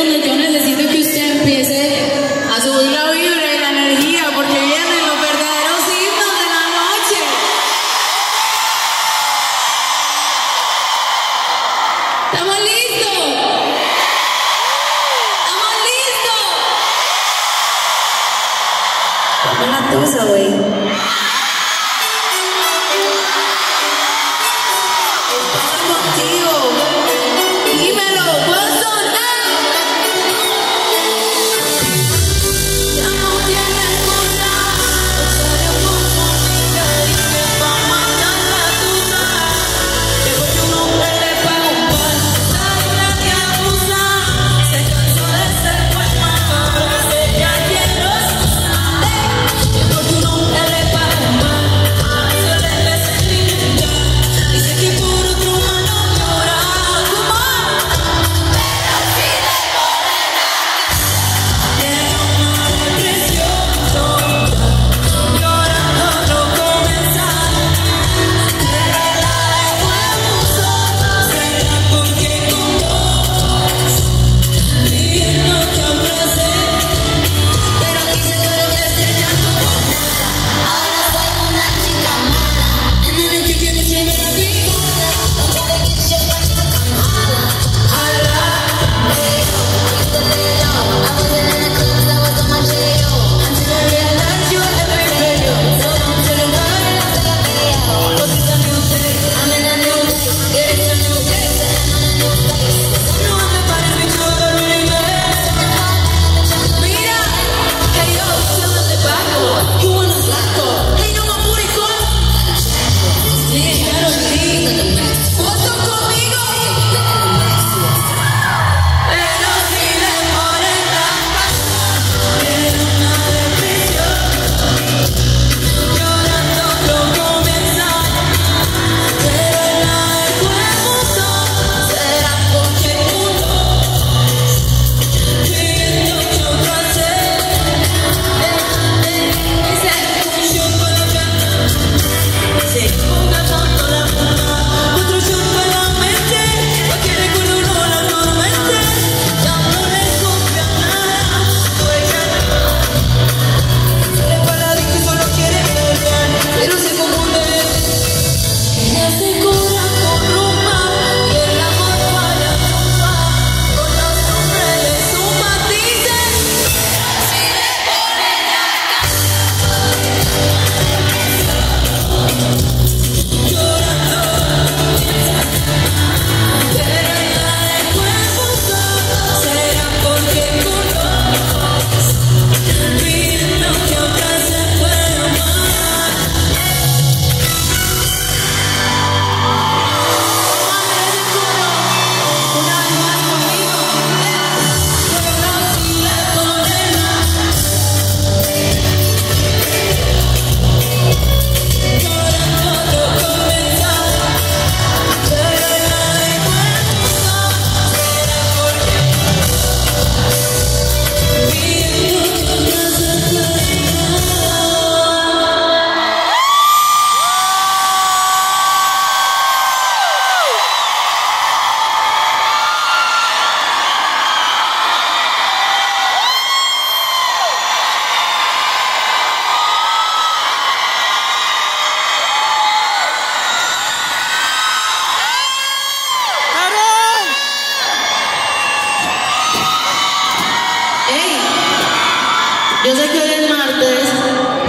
donde yo necesito que usted empiece a subir la vibra y la energía, porque vienen los verdaderos himnos de la noche. ¿Estamos listos? ¿Estamos listos? Dame la tusa, güey.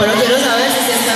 pero quiero saber si se está